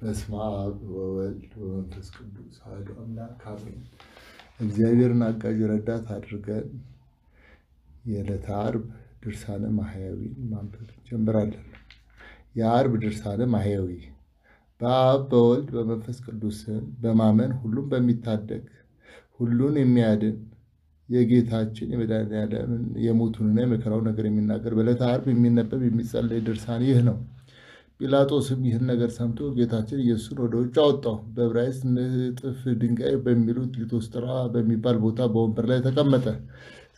በስመ አብ ወወልድ ወመንፈስ ቅዱስ አሐዱ አምላክ አሜን። እግዚአብሔርን አጋዥ ረዳት አድርገን የዕለተ ዓርብ ድርሳነ ማሕየዊን ማንበብ እንጀምራለን። የዓርብ ድርሳነ ማሕየዊ በአብ በወልድ በመንፈስ ቅዱስን በማመን ሁሉም በሚታደግ ሁሉን የሚያድን የጌታችን የመድኃኒዓለምን የሞቱንና የመከራውን ነገር የሚናገር በዕለተ ዓርብ የሚነበብ የሚጸለይ ድርሳን ይህ ነው። ጲላጦስም ይህን ነገር ሰምቶ ጌታችን ኢየሱስን ወደ ውጭ አወጣው። በዕብራይስጥ ንጥፍ ድንጋይ በሚሉት ሊቶስጥራ በሚባል ቦታ በወንበር ላይ ተቀመጠ።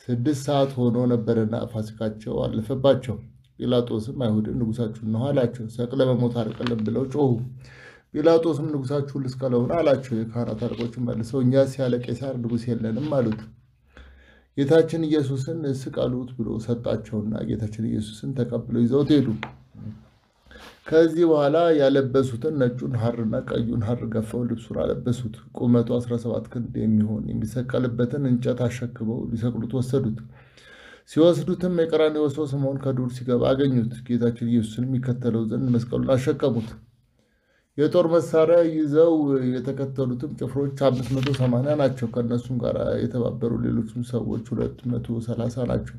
ስድስት ሰዓት ሆኖ ነበርና ፋሲካቸው አለፈባቸው። ጲላጦስም አይሁድን ንጉሳችሁ እነሆ አላቸው። ሰቅለ መሞት አርቅልን ብለው ጮሁ። ጲላጦስም ንጉሳችሁን ልስቀለውን አላቸው። የካህናት አለቆችም መልሰው እኛስ ያለ ቄሳር ንጉሥ የለንም አሉት። ጌታችን ኢየሱስን ስቀሉት ብሎ ሰጣቸውና ጌታችን ኢየሱስን ተቀብለው ይዘውት ሄዱ። ከዚህ በኋላ ያለበሱትን ነጩን ሐርና ቀዩን ሐር ገፈው ልብሱን አለበሱት። ቁመቱ 17 ክንድ የሚሆን የሚሰቀልበትን እንጨት አሸክመው ሊሰቅሉት ወሰዱት። ሲወስዱትም የቀራንዮ ሰው ስምዖን ከዱር ሲገባ አገኙት። ጌታችን ኢየሱስን የሚከተለው ዘንድ መስቀሉን አሸከሙት። የጦር መሳሪያ ይዘው የተከተሉትም ጭፍሮች አምስት መቶ ሰማንያ ናቸው። ከእነሱም ጋር የተባበሩ ሌሎችም ሰዎች ሁለት መቶ ሰላሳ ናቸው።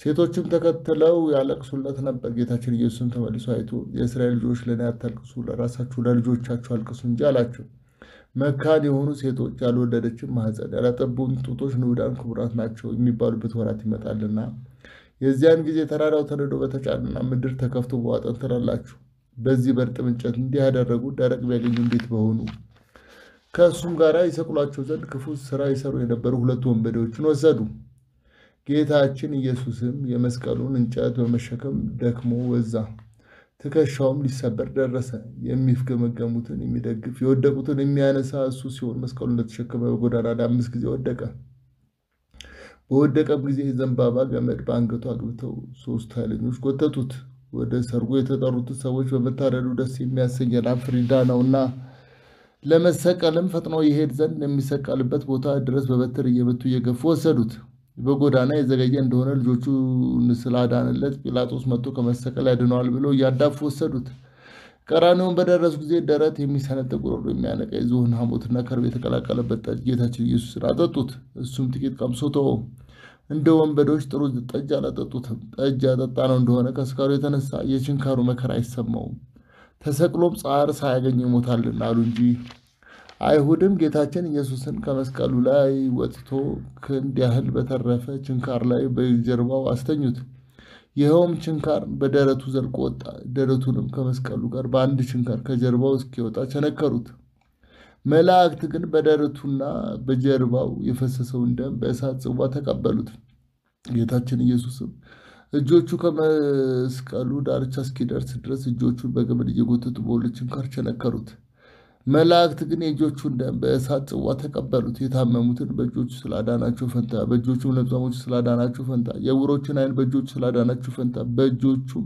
ሴቶችም ተከትለው ያለቅሱለት ነበር። ጌታችን ኢየሱስም ተመልሶ አይቶ የእስራኤል ልጆች ለእኔ አታልቅሱ፣ ለራሳችሁ ለልጆቻችሁ አልቅሱ እንጂ አላቸው። መካን የሆኑ ሴቶች ያልወለደችም ማኅፀን ያላጠቡም ጡቶች ንዑዳን ክቡራት ናቸው የሚባሉበት ወራት ይመጣልና የዚያን ጊዜ ተራራው ተንዶ በተጫነና ምድር ተከፍቶ በዋጠን ትላላችሁ። በዚህ በእርጥብ እንጨት እንዲህ ያደረጉ ደረቅ ቢያገኙ እንዴት በሆኑ። ከእሱም ጋር ይሰቅሏቸው ዘንድ ክፉ ስራ ይሰሩ የነበሩ ሁለት ወንበዴዎችን ወሰዱ። ጌታችን ኢየሱስም የመስቀሉን እንጨት በመሸከም ደክሞ ወዛ፣ ትከሻውም ሊሰበር ደረሰ። የሚፍገመገሙትን የሚደግፍ የወደቁትን የሚያነሳ እሱ ሲሆን መስቀሉ እንደተሸከመ በጎዳና ላይ አምስት ጊዜ ወደቀ። በወደቀም ጊዜ የዘንባባ ገመድ በአንገቱ አግብተው ሶስት ኃይለኞች ጎተቱት። ወደ ሰርጎ የተጠሩትን ሰዎች በመታረዱ ደስ የሚያሰኝ የላም ፍሪዳ ነውና ለመሰቀልም ፈጥኖ ይሄድ ዘንድ የሚሰቀልበት ቦታ ድረስ በበትር እየመቱ እየገፉ ወሰዱት። በጎዳና የዘገየ እንደሆነ ልጆቹን ስላዳንለት ጲላጦስ መጥቶ ከመሰቀል ያድነዋል ብለው እያዳፉ ወሰዱት። ቀራንዮውን በደረሱ ጊዜ ደረት የሚሰነጥቅ ጉሮሮ የሚያነቃ የዝሆን ሐሞትና ከርቤ የተቀላቀለበት ጠጅ ጌታችን ኢየሱስን አጠጡት። እሱም ጥቂት ቀምሶ ተወው። እንደ ወንበዶች ጥሩ ጠጅ አላጠጡትም። ጠጅ ያጠጣ ነው እንደሆነ ከስካሩ የተነሳ የችንካሩ መከራ አይሰማውም። ተሰቅሎም ጻር ሳያገኝ ይሞታልና አሉ እንጂ። አይሁድም ጌታችን ኢየሱስን ከመስቀሉ ላይ ወጥቶ ክንድ ያህል በተረፈ ችንካር ላይ በጀርባው አስተኙት። ይኸውም ችንካር በደረቱ ዘልቆ ወጣ። ደረቱንም ከመስቀሉ ጋር በአንድ ችንካር ከጀርባው እስኪወጣ ቸነከሩት። መላእክት ግን በደረቱና በጀርባው የፈሰሰውን ደም በእሳት ጽዋ ተቀበሉት። ጌታችን ኢየሱስም እጆቹ ከመስቀሉ ዳርቻ እስኪደርስ ድረስ እጆቹን በገመድ እየጎተቱ በሁለት ችንካር ቸነከሩት። መላእክት ግን የእጆቹን ደም በእሳት ጽዋ ተቀበሉት። የታመሙትን በእጆቹ ስላዳናቸው ፈንታ በእጆቹም ለምጻሞች ስላዳናቸው ፈንታ የዕውሮችን ዓይን በእጆቹ ስላዳናቸው ፈንታ በእጆቹም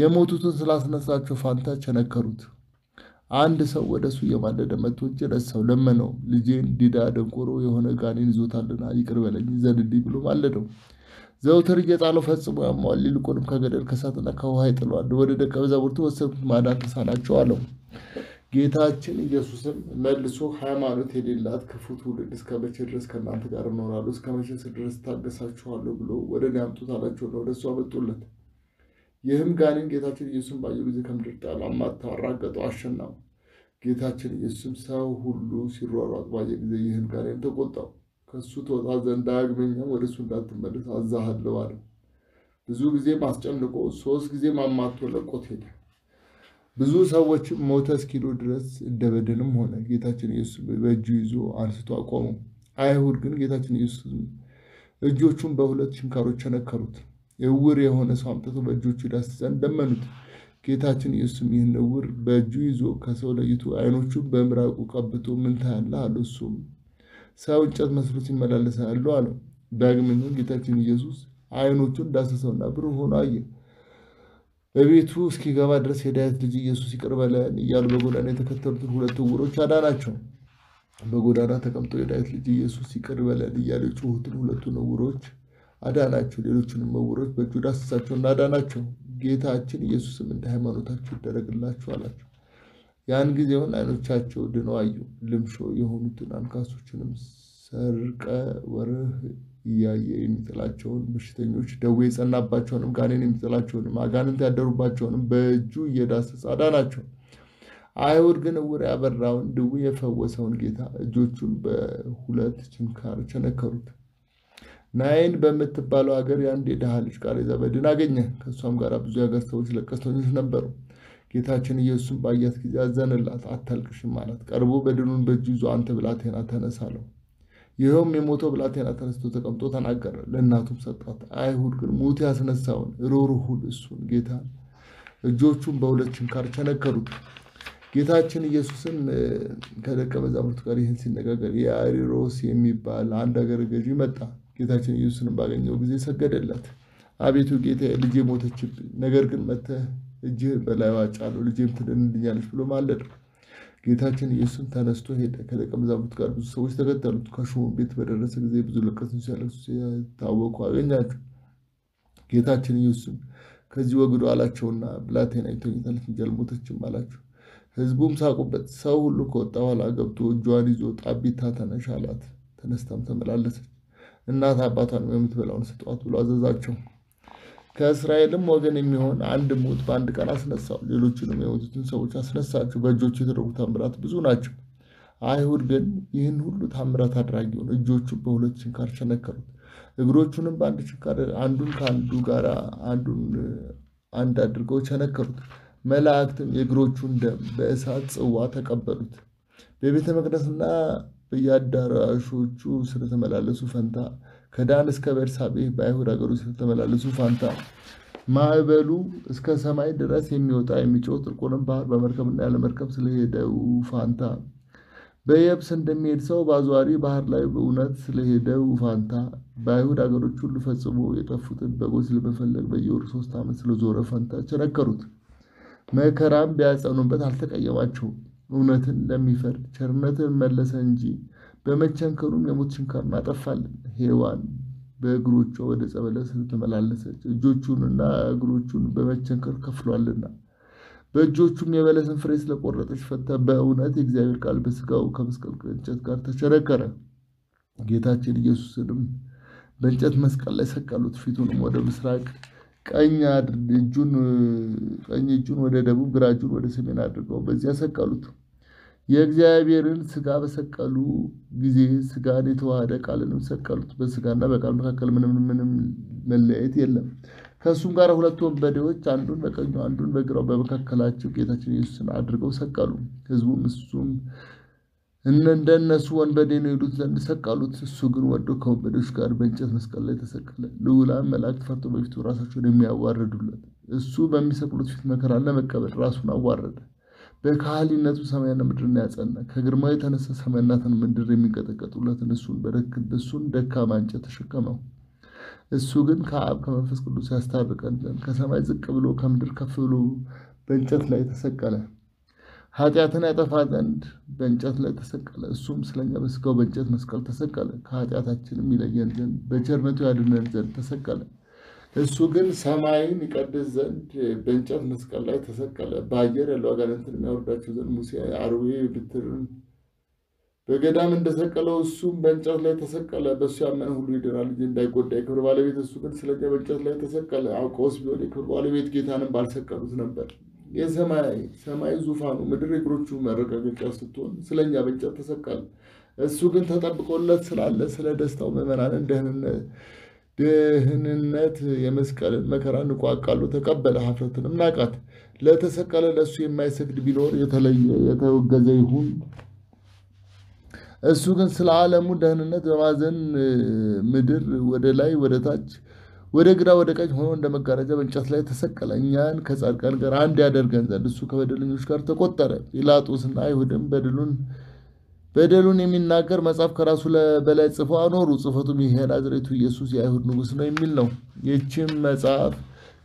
የሞቱትን ስላስነሳቸው ፋንታ ቸነከሩት። አንድ ሰው ወደ እሱ እየማለደ መጥቶ እጅ ነሳው፣ ለመነው። ልጄን ዲዳ ደንቆሮ የሆነ ጋኔን ይዞታልና ይቅር በለኝ ዘንድልኝ ብሎ ማለደው። ዘውትር እየጣለው ፈጽሞ ያማዋል፣ ይልቁንም ከገደል ከእሳትና ከውሃ ይጥለዋል። ወደ ደቀ መዛሙርቱ ወሰዱት፣ ማዳን ተሳናቸው አለው። ጌታችን ኢየሱስም መልሶ ሃይማኖት የሌላት ክፉ ትውልድ እስከ መቼ ድረስ ከእናንተ ጋር እኖራለሁ? እስከ መቼ ድረስ ታገሳችኋለሁ? ብሎ ወደ እኔ አምጡት አላቸውና ወደ እሱ አመጡለት። ይህም ጋኔን ጌታችን ኢየሱስን ባየው ጊዜ ከምድር ጣለው፣ አማታው፣ አራገጠው፣ አሸናው። ጌታችን ኢየሱስም ሰው ሁሉ ሲሯሯጥ ባየ ጊዜ ይህን ጋኔን ተቆጣው። ከእሱ ትወጣ ዘንድ ዳግመኛም ወደ እሱ እንዳትመለስ አዛሃለሁ አለው። ብዙ ጊዜም አስጨንቆ ሶስት ጊዜም አማቶ ለቆት ሄደ። ብዙ ሰዎችም ሞተ እስኪሉ ድረስ እንደ በድንም ሆነ። ጌታችን ኢየሱስ በእጁ ይዞ አንስቶ አቆመው። አይሁድ ግን ጌታችን ኢየሱስ እጆቹን በሁለት ችንካሮች ቸነከሩት። እውር የሆነ ሰው አምጥቶ በእጆቹ ዘንድ ለመኑት። ጌታችን ኢየሱስም ይህን እውር በእጁ ይዞ ከሰው ለይቶ ዓይኖቹን በምራቁ ቀብቶ ምን ታያለህ አለው። እሱም ሰው እንጨት መስሎ ሲመላለስ ያለው አለው። ዳግመኛም ጌታችን ኢየሱስ ዓይኖቹን ዳሰሰውና ብሩህ ሆኖ አየ። በቤቱ እስኪገባ ድረስ የዳዊት ልጅ ኢየሱስ ይቅር በለን እያሉ በጎዳና የተከተሉትን ሁለት ዕውሮች አዳናቸው። በጎዳና ተቀምጠው የዳዊት ልጅ ኢየሱስ ይቅር በለን እያሉ የጮሁትን ሁለቱን ዕውሮች አዳናቸው። ሌሎቹንም ዕውሮች በእጁ ዳሰሳቸውና አዳናቸው። ጌታችን ኢየሱስም እንደ ሃይማኖታችሁ ይደረግላችሁ አላቸው። ያን ጊዜውን ዓይኖቻቸው ድነው አዩ። ልምሾ የሆኑትን አንካሶችንም ሰርቀ ወርህ እያየ የሚጥላቸውን በሽተኞች ደዌ የጸናባቸውንም ጋኔን የሚጥላቸውንም አጋንንት ያደሩባቸውንም በእጁ እየዳሰሰ አዳናቸው። አይሁድ ግን ዕውር ያበራውን ድውይ የፈወሰውን ጌታ እጆቹን በሁለት ችንካር ቸነከሩት። ናይን በምትባለው ሀገር የአንድ የድሃ ልጅ ቃሬዛ በድን አገኘ። ከእሷም ጋር ብዙ የሀገር ሰዎች ለቀስተኞች ነበሩ። ጌታችን ኢየሱስም ባያት ጊዜ አዘነላት፣ አታልቅሽም አላት። ቀርቦ በድኑን በእጁ ይዞ አንተ ብላቴና ተነሳ አለው። ይኸውም የሞተው ብላቴና ተነስቶ ተቀምጦ ተናገረ። ለእናቱም ሰጣት። አይሁድ ግን ሙት ያስነሳውን ሩሩሁን እሱን ጌታን እጆቹን በሁለት ችንካር ቸነከሩት። ጌታችን ኢየሱስም ከደቀ መዛሙርቱ ጋር ይህን ሲነጋገር የአሪሮስ የሚባል አንድ አገረ ገዢ መጣ። ጌታችን ኢየሱስንም ባገኘው ጊዜ ሰገደለት። አቤቱ ጌታ ልጄ ሞተችብኝ፣ ነገር ግን መጥተህ እጅህን በላይዋ ጫነው፣ ልጄም ትድንልኛለች ብሎ ማለደ። ጌታችን ኢየሱስም ተነስቶ ሄደ። ከደቀ መዛሙርቱ ጋር ብዙ ሰዎች ተከተሉት። ከሹሙ ቤት በደረሰ ጊዜ ብዙ ለቀሶች ሲያለቅሱ ሲታወኩ አገኛቸው። ጌታችን ኢየሱስም ከዚህ ወግዱ አላቸውና ብላቴናይቱ ተኝታለች እንጂ አልሞተችም አላቸው። ሕዝቡም ሳቁበት። ሰው ሁሉ ከወጣ በኋላ ገብቶ እጇን ይዞ ጣቢታ ተነሽ አላት። ተነስታም ተመላለሰች። እናት አባቷን የምትበላውን ስጧት ብሎ አዘዛቸው። ከእስራኤልም ወገን የሚሆን አንድ ሙት በአንድ ቀን አስነሳው። ሌሎችንም የሞቱትን ሰዎች አስነሳቸው። በእጆቹ የተደረጉ ታምራት ብዙ ናቸው። አይሁድ ግን ይህን ሁሉ ታምራት አድራጊውን እጆቹን በሁለት ችንካር ቸነከሩት፣ እግሮቹንም በአንድ ችንካር አንዱን ከአንዱ ጋር አንዱን አንድ አድርገው ቸነከሩት። መላእክትም የእግሮቹን ደም በእሳት ጽዋ ተቀበሉት። በቤተ መቅደስና በየአዳራሾቹ ስለተመላለሱ ፈንታ ከዳን እስከ ቤርሳቤህ በአይሁድ አገሮች ስለተመላለሱ ፋንታ ማዕበሉ እስከ ሰማይ ድረስ የሚወጣ የሚጮህ ጥልቁንም ባህር በመርከብና ያለ መርከብ ስለሄደው ፋንታ በየብስ እንደሚሄድ ሰው በአዟሪ ባህር ላይ በእውነት ስለሄደው ፋንታ በአይሁድ አገሮች ሁሉ ፈጽሞ የጠፉትን በጎች ለመፈለግ በየወሩ ሶስት ዓመት ስለዞረ ፈንታ ቸነከሩት። መከራም ቢያጸኑበት አልተቀየማቸውም። እውነትን ለሚፈርድ ቸርነትን መለሰ እንጂ በመቸንከሩም የሞት ችንካርን አጠፋልን። ሔዋን በእግሮቿ ወደ ዕፀ በለስ ስለተመላለሰች እጆቹንና እግሮቹን በመቸንከር ከፍሏልና በእጆቹም የበለስን ፍሬ ስለቆረጠች ፈታ በእውነት የእግዚአብሔር ቃል በሥጋው ከመስቀል እንጨት ጋር ተቸነከረ። ጌታችን ኢየሱስንም በእንጨት መስቀል ላይ ሰቀሉት። ፊቱንም ወደ ምስራቅ ቀኝ እጁን ወደ ደቡብ ግራ እጁን ወደ ሰሜን አድርገው በዚያ ሰቀሉት። የእግዚአብሔርን ሥጋ በሰቀሉ ጊዜ ሥጋን የተዋሃደ ቃልንም ሰቀሉት። በሥጋና በቃል መካከል ምንም ምንም መለያየት የለም። ከእሱም ጋር ሁለት ወንበዴዎች አንዱን በቀኙ አንዱን በግራው በመካከላቸው ጌታችን ኢየሱስን አድርገው ሰቀሉ። ሕዝቡም እሱም እንደ እነሱ ወንበዴ ነው ይሉት ዘንድ ሰቀሉት። እሱ ግን ወዶ ከወንበዴዎች ጋር በእንጨት መስቀል ላይ ተሰቀለ። ልዑላን መላእክት ፈርተው በፊቱ ራሳቸውን የሚያዋርዱለት እሱ በሚሰቅሉት ፊት መከራን ለመቀበል ራሱን አዋረደ። በካህሊነቱ ሰማያና ምድርን ያጸና ከግርማው የተነሳ ሰማያትን ምድር የሚንቀጠቀጡለትን እሱን እሱን ደካማ እንጨት ተሸከመው። እሱ ግን ከአብ ከመንፈስ ቅዱስ ያስታርቀን ዘንድ ከሰማይ ዝቅ ብሎ ከምድር ከፍ ብሎ በእንጨት ላይ ተሰቀለ። ኃጢአትን ያጠፋ ዘንድ በእንጨት ላይ ተሰቀለ። እሱም ስለኛ በሥጋው በእንጨት መስቀል ተሰቀለ። ከኃጢአታችንም ይለየን ዘንድ በቸርነቱ ያድነን ዘንድ ተሰቀለ። እሱ ግን ሰማይን ይቀድስ ዘንድ በእንጨት መስቀል ላይ ተሰቀለ። በአየር ያለው አጋንንትን የሚያወርዳቸው ዘንድ ሙሴ አርዌ ብትርን በገዳም እንደሰቀለው እሱም በእንጨት ላይ ተሰቀለ። በእሱ ያመነ ሁሉ ይድናል እንጂ እንዳይጎዳ። የክብር ባለቤት እሱ ግን ስለኛ በእንጨት ላይ ተሰቀለ። አውቀውስ ቢሆን የክብር ባለቤት ጌታንም ባልሰቀሉት ነበር። የሰማይ ሰማይ ዙፋኑ ምድር የእግሮቹ መረጋገጫ ስትሆን ስለኛ በእንጨት ተሰቀለ። እሱ ግን ተጠብቆለት ስላለ ስለ ደስታው ምዕመናንን ደህንነት ደህንነት የመስቀልን መከራ ንቆ አቃሎ ተቀበለ። ኀፍረትንም ናቃት። ለተሰቀለ ለእሱ የማይሰግድ ቢኖር የተለየ የተወገዘ ይሁን። እሱ ግን ስለ ዓለሙ ደህንነት በማዘን ምድር ወደ ላይ ወደ ታች ወደ ግራ ወደ ቀኝ ሆኖ እንደ መጋረጃ በእንጨት ላይ ተሰቀለ። እኛን ከጻድቃን ጋር አንድ ያደርገን ዘንድ እሱ ከበደለኞች ጋር ተቆጠረ። ጲላጦስና አይሁድም በደሉን በደሉን የሚናገር መጽሐፍ ከራሱ በላይ ጽፈው አኖሩ። ጽሕፈቱም ይህ ናዝሬቱ ኢየሱስ የአይሁድ ንጉሥ ነው የሚል ነው። ይህችም መጽሐፍ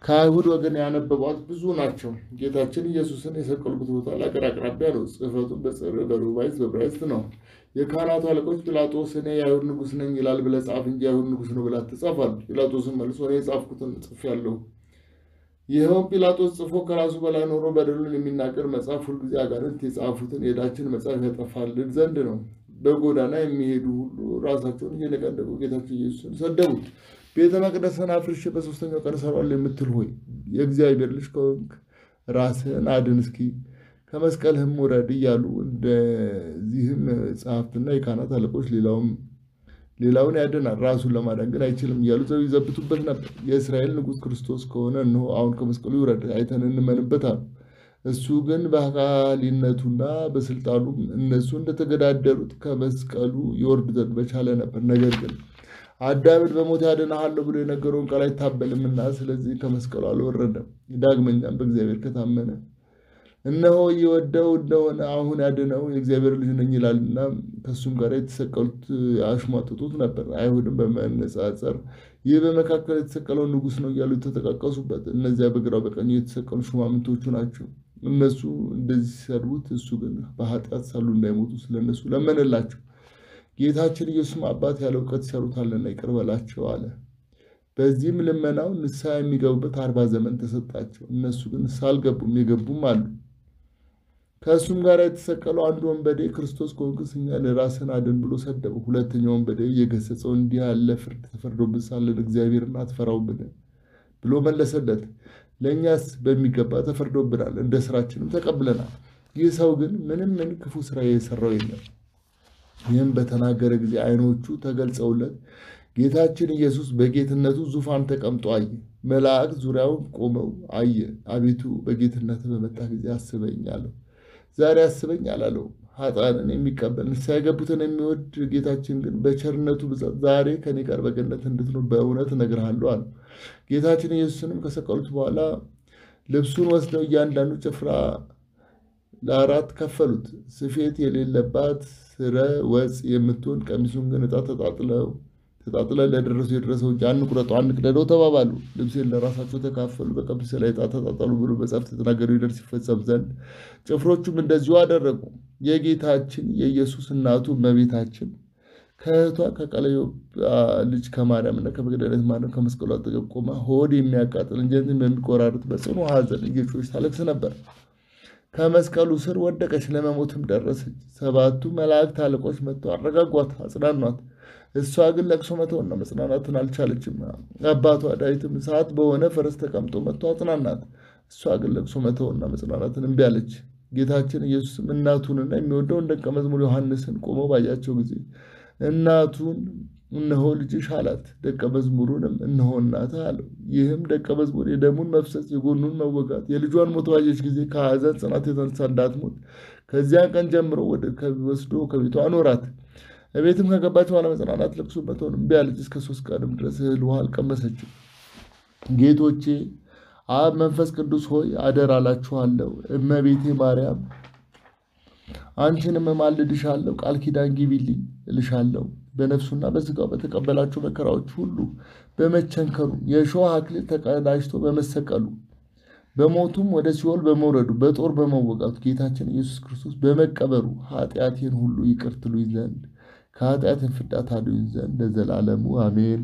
ከአይሁድ ወገን ያነበቧት ብዙ ናቸው። ጌታችን ኢየሱስን የሰቀሉበት ቦታ ለአገር አቅራቢያ ነው። ጽሕፈቱም በጽር በዕብራይስጥ በዕብራይስጥ ነው። የካህናቱ አለቆች ጲላጦስ እኔ የአይሁድ ንጉሥ ነኝ ይላል ብለህ ጻፍ እንጂ የአይሁድ ንጉሥ ነው ብለህ አትጻፍ አሉት። ጲላጦስም መልሶ እኔ የጻፍኩትን ጽፌአለሁ ይኸውም ጲላጦስ ጽፎ ከራሱ በላይ ኖሮ በደሉን የሚናገር መጽሐፍ ሁልጊዜ አጋንንት የጻፉትን የዕዳችን መጽሐፍ ያጠፋልን ዘንድ ነው። በጎዳና የሚሄዱ ሁሉ ራሳቸውን እየነቀነቁ ጌታችን ኢየሱስን ሰደቡት። ቤተ መቅደስን አፍርሼ በሦስተኛው ቀን እሠራዋለሁ የምትል ሆይ የእግዚአብሔር ልጅ ከሆንክ ራስህን አድን እስኪ ከመስቀልህም ውረድ እያሉ እንደዚህም ጸሐፍትና የካህናት አለቆች ሌላውም ሌላውን ያድናል ራሱን ለማዳን ግን አይችልም እያሉ ይዘብቱበት ነበር። የእስራኤል ንጉሥ ክርስቶስ ከሆነ እነሆ አሁን ከመስቀሉ ይውረድ አይተን እንመንበት አሉ። እሱ ግን በአካሊነቱና በስልጣኑም እነሱ እንደተገዳደሩት ከመስቀሉ ይወርድ ዘንድ በቻለ ነበር። ነገር ግን አዳምን በሞት ያድንሃለሁ ብሎ የነገረውን ቃል አይታበልምና ስለዚህ ከመስቀሉ አልወረደም። ዳግመኛም በእግዚአብሔር ከታመነ እነሆ የወደው እንደሆነ አሁን ያድነው የእግዚአብሔር ልጅ ነኝ ይላልና ከእሱም ጋር የተሰቀሉት ያሽሟጥጡት ነበር። አይሁድም በመነጻጸር ይህ በመካከል የተሰቀለው ንጉሥ ነው እያሉ የተጠቃቀሱበት፣ እነዚያ በግራው በቀኙ የተሰቀሉ ሹማምንቶቹ ናቸው። እነሱ እንደዚህ ሲሰድቡት፣ እሱ ግን በኃጢአት ሳሉ እንዳይሞቱ ስለነሱ ለመነላቸው። ጌታችን ኢየሱስም አባት ያለ እውቀት ይሰሩታልና ይቅር በላቸው አለ። በዚህም ልመናው ንስሐ የሚገቡበት አርባ ዘመን ተሰጣቸው። እነሱ ግን ንስሐ አልገቡም፣ የገቡም አሉ። ከእሱም ጋር የተሰቀለው አንዱ ወንበዴ ክርስቶስ ከሆንክስ እኛን ራስህን አድን ብሎ ሰደበው። ሁለተኛው ወንበዴ እየገሰጸው እንዲህ ያለ ፍርድ ተፈርዶብን ሳለን እግዚአብሔርን አትፈራውምን ብሎ መለሰለት። ለእኛስ በሚገባ ተፈርዶብናል፣ እንደ ስራችንም ተቀብለናል። ይህ ሰው ግን ምንም ምን ክፉ ስራ የሰራው የለም። ይህም በተናገረ ጊዜ ዓይኖቹ ተገልጸውለት ጌታችን ኢየሱስ በጌትነቱ ዙፋን ተቀምጦ አየ። መላእክት ዙሪያውን ቆመው አየ። አቤቱ በጌትነት በመጣ ጊዜ አስበኝ አለው። ዛሬ አስበኝ አላለውም። ኃጥአንን የሚቀበል ንስሐ የገቡትን የሚወድ ጌታችን ግን በቸርነቱ ብዛት ዛሬ ከኔ ጋር በገነት እንድትኖር በእውነት እነግርሃለሁ አለው። ጌታችን ኢየሱስንም ከሰቀሉት በኋላ ልብሱን ወስደው እያንዳንዱ ጭፍራ ለአራት ከፈሉት። ስፌት የሌለባት ስረ ወፅ የምትሆን ቀሚሱን ግን ዕጣ ተጣጥለው ተጣጥለ ለደረሰው የደረሰው እጅ አንቁረጠው አንቅደደው ተባባሉ። ልብሴን ለራሳቸው ተካፈሉ፣ በቀሚሴ ላይ ዕጣ ተጣጣሉ ብሎ መጽሐፍ የተናገረው ይደርስ ይፈጸም ዘንድ ጭፍሮቹም እንደዚሁ አደረጉ። የጌታችን የኢየሱስ እናቱ እመቤታችን ከእህቷ ከቀለዮጳ ልጅ ከማርያምና ከመግደላዊት ማርያም ከመስቀሉ አጠገብ ቆማ ሆድ የሚያቃጥል እንጀትን በሚቆራርጥ በጽኑ ሐዘን እየጮኸች ታለቅስ ነበር። ከመስቀሉ ስር ወደቀች፣ ለመሞትም ደረሰች። ሰባቱ መላእክት አለቆች መጥተው አረጋጓት፣ አጽናኗት። እሷ ግን ለቅሶ መተውና መጽናናትን አልቻለችም። አባቷ ዳዊትም ሰዓት በሆነ ፈረስ ተቀምጦ መጥቶ አጽናናት። እሷ ግን ለቅሶ መተውና መጽናናትን እምቢ አለች። ጌታችን ኢየሱስም እናቱንና የሚወደውን ደቀ መዝሙር ዮሐንስን ቆመው ባያቸው ጊዜ እናቱን እነሆ ልጅሽ አላት። ደቀ መዝሙሩንም እነሆ እናትህ አለው። ይህም ደቀ መዝሙር የደሙን መፍሰስ የጎኑን መወጋት የልጇን ሞት ባየች ጊዜ ከሐዘን ጽናት የተነሳ እንዳትሞት ከዚያን ቀን ጀምሮ ወስዶ ከቤቷ አኖራት። እቤትም ከገባች በኋላ መጽናናት ለቅሶ መተውን እምቢ አለች። እስከ ሶስት ቀንም ድረስ እህል ውሃ አልቀመሰችም። ጌቶቼ አብ መንፈስ ቅዱስ ሆይ አደራ እላችኋለሁ። እመቤቴ ማርያም አንቺንም እማልድሻለሁ፣ ቃል ኪዳን ግቢልኝ እልሻለሁ። በነፍሱና በስጋው በተቀበላቸው መከራዎች ሁሉ በመቸንከሩ የእሾህ አክሊል ተቀዳጅቶ በመሰቀሉ በሞቱም ወደ ሲኦል በመውረዱ በጦር በመወጋቱ ጌታችን ኢየሱስ ክርስቶስ በመቀበሩ ኃጢአቴን ሁሉ ይቅር ትሉኝ ዘንድ ከኃጢአትን ፍዳ ታድኑኝ ዘንድ ለዘላለሙ አሜን።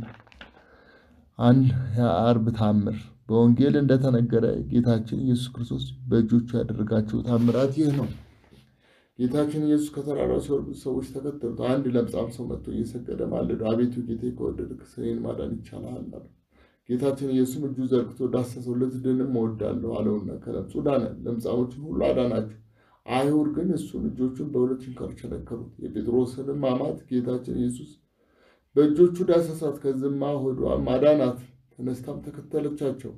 አንድ የዓርብ ታምር በወንጌል እንደተነገረ ጌታችን ኢየሱስ ክርስቶስ በእጆቹ ያደረጋቸው ታምራት ይህ ነው። ጌታችን ኢየሱስ ከተራራው ሲወርዱ ሰዎች ተከተሉት። አንድ ለምጻም ሰው መጥቶ እየሰገደ ማለደው፣ አቤቱ ጌቴ ከወደድክ እኔን ማዳን ይቻልሃል አለው። ጌታችን ኢየሱስም እጁ ዘርግቶ ዳሰሰው፣ ልትድንም እወዳለሁ አለውና ከለምጹ ዳነ። ለምጻሞችን ሁሉ አዳናቸው። አይሁድ ግን እሱን እጆቹን በሁለት ችንካር ቸነከሩት። የጴጥሮስንም አማት ጌታችን ኢየሱስ በእጆቹ ዳሰሳት፣ ከዝማ ሆዷም አዳናት። ተነስታም ተከተለቻቸው።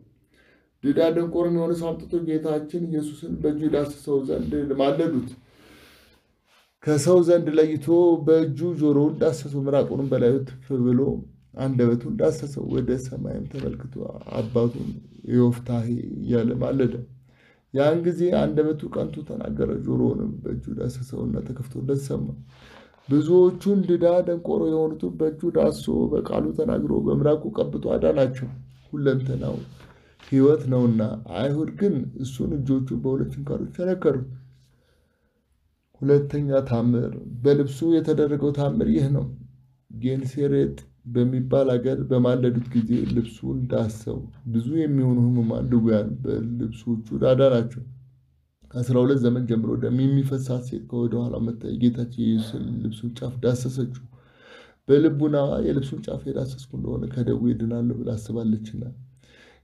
ድዳ ደንቆሮም የሆነ ሰው አምጥቶ ጌታችን ኢየሱስን በእጁ ዳስሰው ዘንድ ማለዱት። ከሰው ዘንድ ለይቶ በእጁ ጆሮውን ዳሰሰው፣ ምራቁንም በላዩ ትፍ ብሎ አንደበቱን ዳሰሰው። ወደ ሰማይም ተመልክቶ አባቱን ዮፍታሔ እያለ ማለደ። ያን ጊዜ አንደበቱ ቀንቶ ተናገረ፣ ጆሮውንም በእጁ ዳሰሰውና ተከፍቶለት ሰማ። ብዙዎቹን ድዳ ደንቆሮ የሆኑትን በእጁ ዳሶ በቃሉ ተናግሮ በምራቁ ቀብቶ አዳናቸው። ሁለንተናው ሕይወት ነውና። አይሁድ ግን እሱን እጆቹን በሁለት ችንካሮች ቸነከሩት። ሁለተኛ ታምር በልብሱ የተደረገው ታምር ይህ ነው። ጌንሴሬጥ በሚባል አገር በማለዱት ጊዜ ልብሱን ዳሰው ብዙ የሚሆኑ ሕሙማን ድውያን በልብሶቹ አዳናቸው። ከአስራ ሁለት ዘመን ጀምሮ ደም የሚፈሳት ሴት ከወደ ኋላ መጥታ የጌታችን የኢየሱስን ልብሱን ጫፍ ዳሰሰችው። በልቡናዋ የልብሱን ጫፍ የዳሰስኩ እንደሆነ ከደዌ እድናለሁ ብላ አስባለችና፣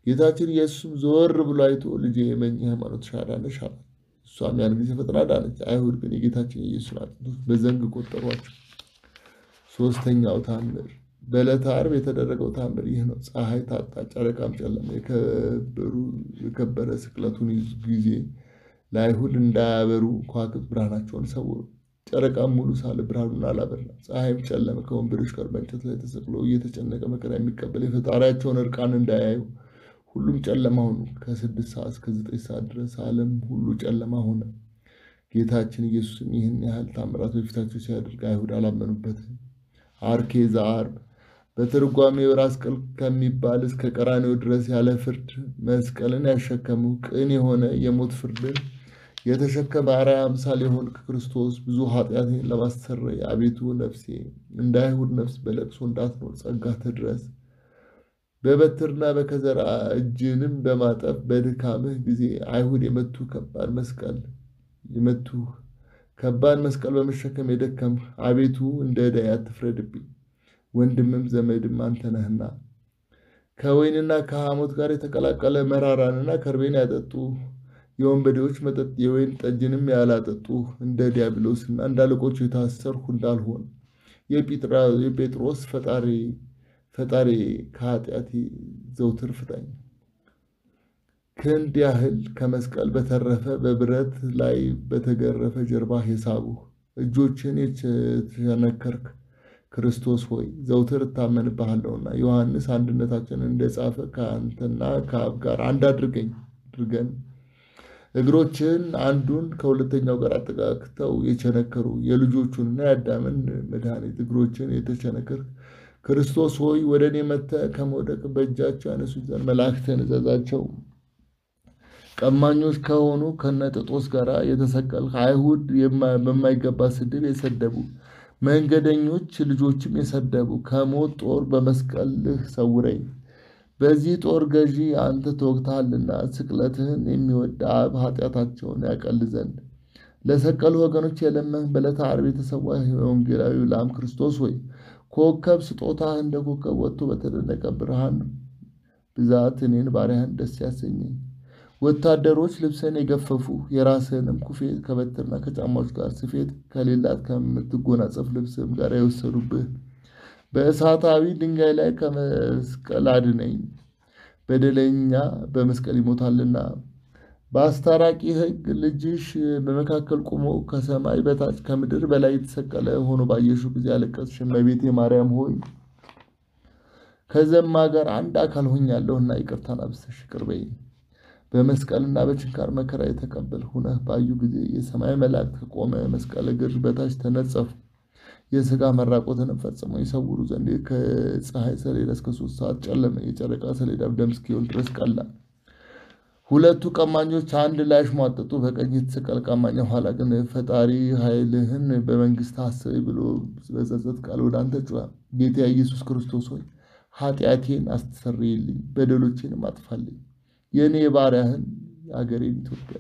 ጌታችን ኢየሱስም ዘወር ብሎ አይቶ ልጄ የመኝ ሃይማኖትሽ አዳነሽ አላት። እሷም ያን ጊዜ ፈጥና ዳነች። አይሁድ ግን የጌታችን የኢየሱስን አጥንቶች በዘንግ ቆጠሯቸው። ሶስተኛው ታምር በዕለተ ዓርብ የተደረገው ታምር ይህ ነው። ፀሐይ ታጣ፣ ጨረቃም ጨለመ። የከበረ ስቅለቱን ጊዜ ለአይሁድ እንዳያበሩ ከዋክብት ብርሃናቸውን ሰወሩ። ጨረቃም ሙሉ ሳለ ብርሃኑን አላበራም። ፀሐይም ጨለመ። ከወንበዶች ጋር በእንጨት ላይ ተሰቅሎ እየተጨነቀ መከራ የሚቀበል የፈጣሪያቸውን እርቃን እንዳያዩ ሁሉም ጨለማ ሆኑ። ከስድስት ሰዓት እስከ ዘጠኝ ሰዓት ድረስ ዓለም ሁሉ ጨለማ ሆነ። ጌታችን ኢየሱስም ይህን ያህል ታምራት በፊታቸው ሲያደርግ አይሁድ አላመኑበትም። አርኬ ዘዓርብ በትርጓሜው ራስ ቅል ከሚባል እስከ ቀራኔው ድረስ ያለ ፍርድ መስቀልን ያሸከሙ ቅን የሆነ የሞት ፍርድን የተሸከመ አርአያ አምሳል የሆንክ ክርስቶስ ብዙ ኃጢአቴን ለማስተሰረይ አቤቱ ነፍሴ እንደ አይሁድ ነፍስ በለቅሶ እንዳትኖር ጸጋ ትድረስ። በበትርና በከዘራ እጅንም በማጠፍ በድካምህ ጊዜ አይሁድ የመቱ ከባድ መስቀል የመቱ ከባድ መስቀል በመሸከም የደከምህ አቤቱ እንደ ዕዳዬ አትፍረድብኝ። ወንድምም ዘመድም አንተ ነህና ከወይንና ከሐሞት ጋር የተቀላቀለ መራራንና ከርቤን ያጠጡ የወንበዴዎች መጠጥ የወይን ጠጅንም ያላጠጡ እንደ ዲያብሎስና እንደ አለቆቹ የታሰርሁ እንዳልሆን የጴጥሮስ ፈጣሪ ፈጣሪ ከኃጢአቴ ዘውትር ፍታኝ። ክንድ ያህል ከመስቀል በተረፈ በብረት ላይ በተገረፈ ጀርባህ የሳቡህ እጆችን የተቸነከርክ ክርስቶስ ሆይ ዘውትር እታመንብሃለሁና ዮሐንስ አንድነታችንን እንደጻፈ ከአንተና ከአብ ጋር አንድ አድርገኝ አድርገን እግሮችን አንዱን ከሁለተኛው ጋር አጠቃቅተው የቸነከሩ የልጆቹንና የአዳምን መድኃኒት እግሮችን የተቸነከርክ ክርስቶስ ሆይ ወደ እኔ መጥተህ ከመውደቅ በእጃቸው ያነሱኝ ዘንድ መላእክትን እዘዛቸው። ቀማኞች ከሆኑ ከነጥጦስ ጋር የተሰቀልህ አይሁድ በማይገባ ስድብ የሰደቡ መንገደኞች ልጆችም የሰደቡ ከሞት ጦር በመስቀልህ ሰውረኝ። በዚህ ጦር ገዢ አንተ ተወግተሃልና ስቅለትህን የሚወድ አብ ኃጢአታቸውን ያቀል ዘንድ ለሰቀሉ ወገኖች የለመንህ በዕለተ ዓርብ የተሰዋህ የወንጌላዊ ላም ክርስቶስ ሆይ ኮከብ ስጦታህ እንደ ኮከብ ወጥቶ በተደነቀ ብርሃን ብዛት እኔን ባሪያህን ደስ ያሰኘኝ። ወታደሮች ልብስህን የገፈፉ የራስህንም ኩፌት ከበትርና ከጫማዎች ጋር ስፌት ከሌላት ከምትጎናጸፍ ልብስህም ጋር የወሰዱብህ በእሳታዊ ድንጋይ ላይ ከመስቀል አድነኝ። በደለኛ በመስቀል ይሞታልና። በአስታራቂ ሕግ ልጅሽ በመካከል ቆሞ ከሰማይ በታች ከምድር በላይ የተሰቀለ ሆኖ ባየሽው ጊዜ ያለቀስሽ እመቤቴ ማርያም ሆይ ከዘማ ጋር አንድ አካል ሆኛለሁና ይቅርታን አብዝተሽ ይቅር በመስቀልና በችንካር መከራ የተቀበል ሁነህ ባዩ ጊዜ የሰማይ መላእክት ከቆመ መስቀል እግር በታች ተነጸፉ። የሥጋ መራቆትንም ፈጽመው ይሰውሩ ዘንድ ከፀሐይ ሰሌዳ እስከ ሶስት ሰዓት ጨለመ። የጨረቃ ሰሌዳ ደም እስኪሆን ድረስ ቀላ። ሁለቱ ቀማኞች አንድ ላይ አሽሟጠጡ። በቀኝ የተሰቀለ ቀማኛ፣ ኋላ ግን ፈጣሪ ኃይልህን በመንግስት አስበኝ ብሎ በጸጸት ቃል ወደ አንተ ጮኸ። ጌታ ኢየሱስ ክርስቶስ ሆይ ኃጢአቴን አስተሰርይልኝ፣ በደሎቼንም አጥፋልኝ። የእኔ የባሪያህን የአገሬን ኢትዮጵያ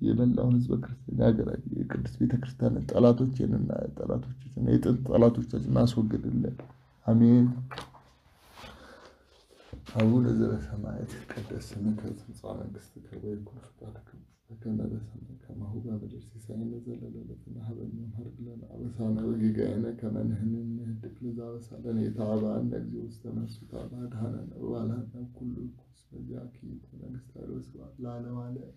የመላውን ሕዝበ ክርስቲያን የሀገራችን የቅድስት ቤተክርስቲያንን ጠላቶችንና ጠላቶችን የጥንት ጠላቶቻችን አስወግድልን። አሜን። አቡነ ዘበሰማያት ይትቀደስ ስምከ ትምጻእ መንግሥትከ ወይኩን ፈቃድከ በከመ በሰማይ ከማሁ በምድር ሲሳየነ ዘለለዕለትነ ሀበነ ሀብ ለነ አበሳነ ወጌጋየነ ከመ ንሕነኒ ንኅድግ ለዘአበሳለነ ኢታብአነ እግዚኦ ውስተ መንሱት አድኀነነ ወባልሐነ ኩሉ እኩይ በዚአኪ መንግሥተ ኃይል ወስብሐት ለዓለመ ዓለም።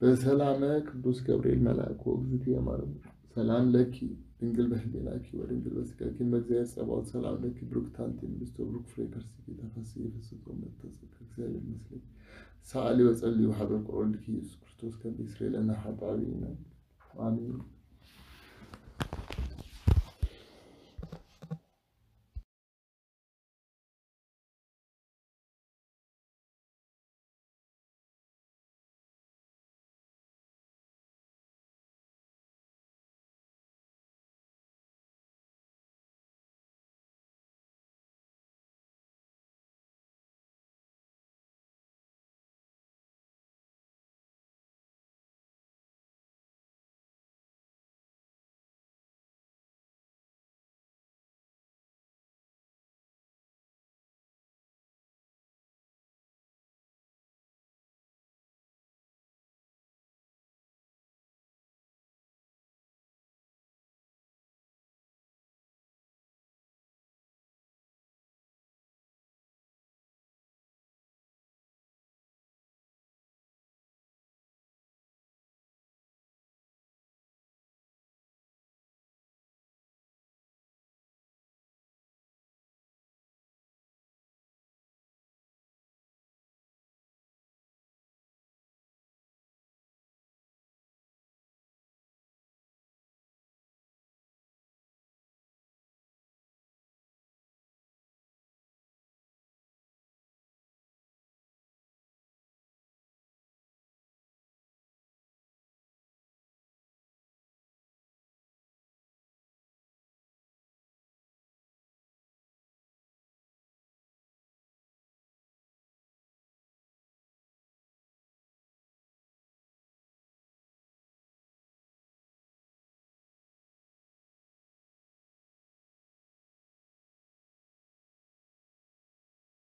በሰላመ ቅዱስ ገብርኤል መልአክ ወእግዝእትየ ማርያም ሰላም ለኪ ድንግል በህሊናኪ ወድንግል በሥጋኪ በእግዚአብሔር ጸባኦት ሰላም ለኪ ብሩክት አንቲ እምንእስቶ ብሩክ ፍሬ ከርሥኪ ተፈሥሒ ፍስሕቶ እምይእተጸድቅ እግዚአብሔር ምስሌኪ ሰአሊ ወጸልዪ ወሀበ ቁርወልድኪ ኢየሱስ ክርስቶስ ከመ ይስረይ ለነ ኃጣውኢነ አሜን።